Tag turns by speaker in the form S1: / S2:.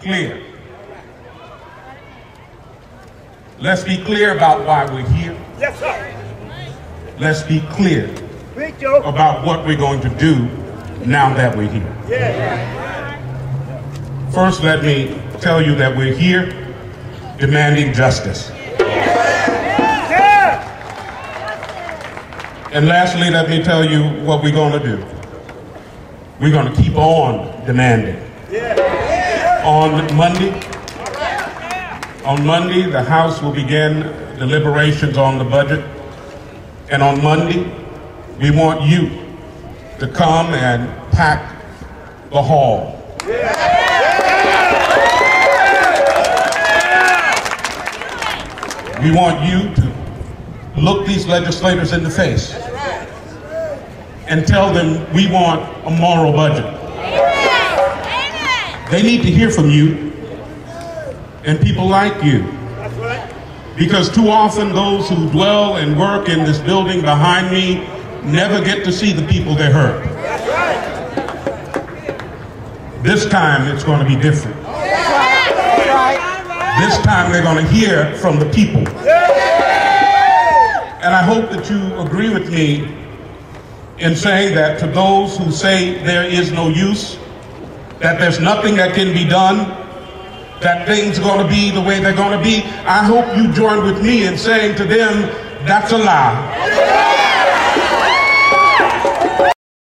S1: clear. Let's be clear about why we're here.
S2: Yes, sir.
S1: Let's be clear about what we're going to do now that we're here.
S2: Yeah.
S1: First, let me tell you that we're here demanding justice.
S2: Yeah.
S1: And lastly, let me tell you what we're going to do. We're going to keep on demanding. On Monday, on Monday, the House will begin deliberations on the budget. And on Monday, we want you to come and pack the hall. We want you to look these legislators in the face and tell them we want a moral budget. They need to hear from you and people like you.
S2: That's right.
S1: Because too often those who dwell and work in this building behind me never get to see the people they hurt. This time it's going to be different. This time they're going to hear from the people. And I hope that you agree with me in saying that to those who say there is no use, that there's nothing that can be done, that things are going to be the way they're going to be, I hope you join with me in saying to them, that's a lie.